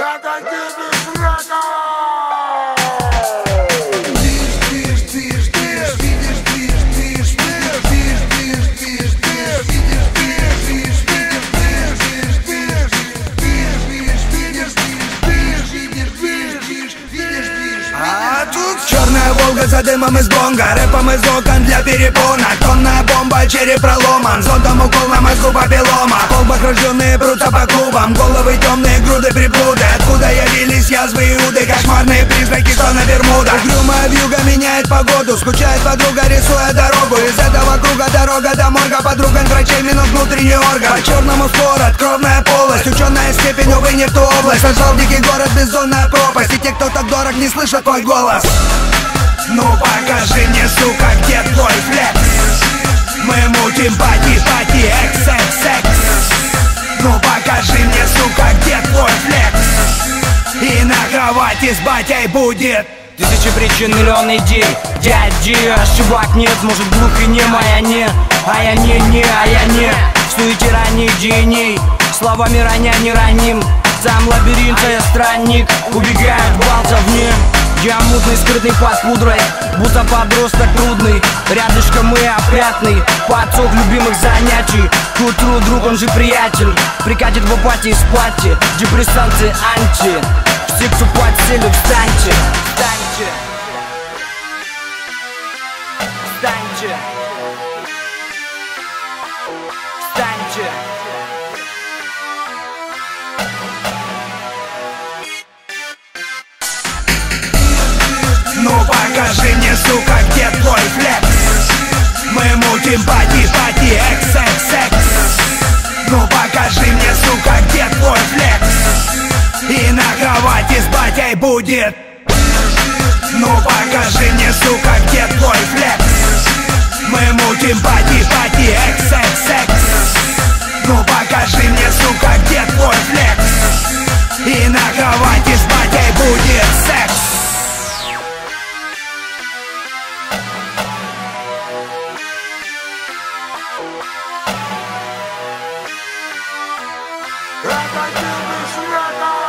Это Гибис Рекорд! А тут черная Волга за дымом из бонга Рэпом из окон для перепона. Тонная бомба, череп проломан Зонтом укол на мозгу папиллома Колбах рожденные брутся клубам Головы темные, груды приблуды. Откуда явились язвы иуды Кошмарные призраки, что на Бермудах Угрюмая вьюга меняет погоду Скучает подруга, рисуя дорогу. Из этого круга дорога до морга Подруга врачей минус внутренний орган. По черному спорот, кровная полость Ученая степень, увы, не в ту область. Сожрал дикий город, бездонная пропасть И те, кто так дорог, не слышат твой голос. Ну покажи мне, сука, где твой флекс? Мы мутим пати, пати, кровати с батей будет. Тысячи причин, миллион идей Дяди, ошибок нет, может глух и не моя не. А я не, не, а я не. В суете ранних гений Словами раня не раним. Сам лабиринт, а я странник Убегает балта вне. Я мутный, скрытный под пудрой Будто подросток трудный Рядышком мы опрятный Подсох любимых занятий. К утру друг, он же приятель Прикатит в апатии с пати Депрессанты анти Все, кто под целью, встаньте Встаньте Встаньте Встаньте будет. Ну покажи мне, сука, где твой флекс? Мы мутим пати, пати, экс, экс, экс. Ну покажи мне, сука, где твой флекс? И на кровати с батей будет секс. Rock like you, Miss Rock